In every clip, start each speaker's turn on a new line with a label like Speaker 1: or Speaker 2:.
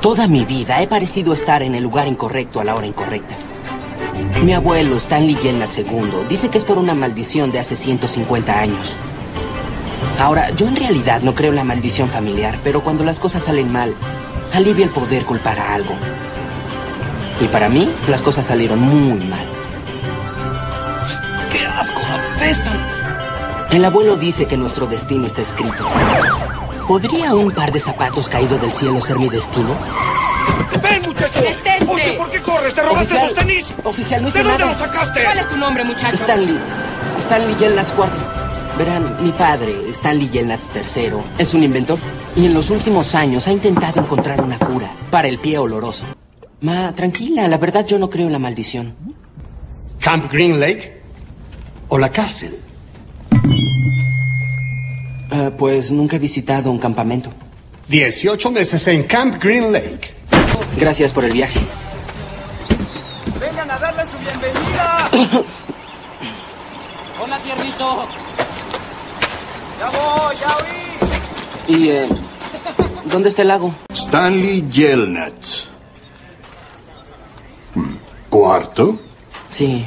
Speaker 1: Toda mi vida he parecido estar en el lugar incorrecto a la hora incorrecta. Mi abuelo, Stanley Yelnat II, dice que es por una maldición de hace 150 años. Ahora, yo en realidad no creo en la maldición familiar, pero cuando las cosas salen mal, alivia el poder culpar a algo. Y para mí, las cosas salieron muy mal. ¡Qué asco! ¡Apestan! El abuelo dice que nuestro destino está escrito. ¿Podría un par de zapatos caídos del cielo ser mi destino?
Speaker 2: ¡Ven, muchacho!
Speaker 3: ¡Detente!
Speaker 2: Oye, ¿por qué corres? ¿Te robaste
Speaker 1: Oficial,
Speaker 2: esos tenis?
Speaker 1: oficial, no hice
Speaker 2: ¿De dónde
Speaker 1: nada.
Speaker 2: los sacaste?
Speaker 3: ¿Cuál es tu nombre, muchacho?
Speaker 1: Stanley. Stanley Yelnats IV. Verán, mi padre, Stanley Yelnats III, es un inventor. Y en los últimos años ha intentado encontrar una cura para el pie oloroso. Ma, tranquila, la verdad yo no creo en la maldición.
Speaker 2: ¿Camp Green Lake? ¿O la cárcel?
Speaker 1: Ah, pues nunca he visitado un campamento.
Speaker 2: 18 meses en Camp Green Lake.
Speaker 1: Gracias por el viaje.
Speaker 4: ¡Vengan a darle su bienvenida! ¡Hola, tiernito! ¡Ya voy, ya oí!
Speaker 1: ¿Y eh, dónde está el lago?
Speaker 5: Stanley Yelnats. Hmm, ¿Cuarto?
Speaker 1: Sí,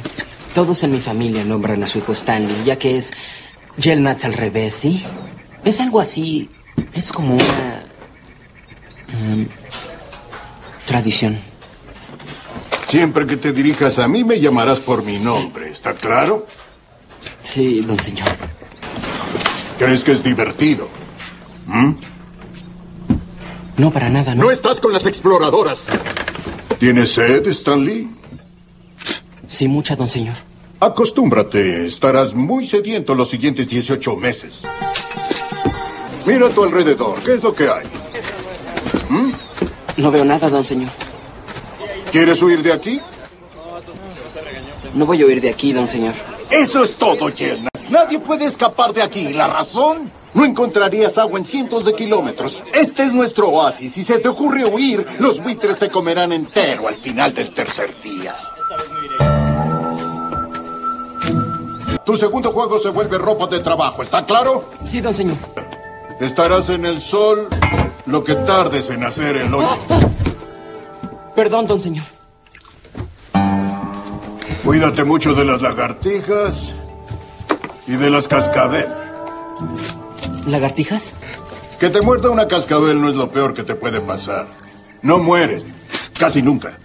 Speaker 1: todos en mi familia nombran a su hijo Stanley, ya que es Yelnats al revés, ¿sí? Es algo así, es como una... em, tradición.
Speaker 5: Siempre que te dirijas a mí me llamarás por mi nombre, ¿está claro?
Speaker 1: Sí, don señor.
Speaker 5: ¿Crees que es divertido?
Speaker 1: No, para nada, ¿no?
Speaker 5: No estás con las exploradoras. ¿Tienes sed, Stanley?
Speaker 1: Sí, mucha, don señor.
Speaker 5: Acostúmbrate, estarás muy sediento los siguientes 18 meses. Mira a tu alrededor, ¿qué es lo que hay?
Speaker 1: No veo nada, don señor.
Speaker 5: ¿Quieres huir de aquí?
Speaker 1: No voy a huir de aquí, don señor.
Speaker 5: Eso es todo, Yelnats. Nadie puede escapar de aquí. ¿La razón? No encontrarías agua en cientos de kilómetros. Este es nuestro oasis. Si se te ocurre huir, los buitres te comerán entero al final del tercer día. Tu segundo juego se vuelve ropa de trabajo, ¿está claro?
Speaker 1: Sí, don señor.
Speaker 5: Estarás en el sol lo que tardes en hacer el hoyo.
Speaker 1: Perdón, don señor.
Speaker 5: Cuídate mucho de las lagartijas y de las cascabel.
Speaker 1: ¿Lagartijas?
Speaker 5: Que te muerda una cascabel no es lo peor que te puede pasar. No mueres, casi nunca.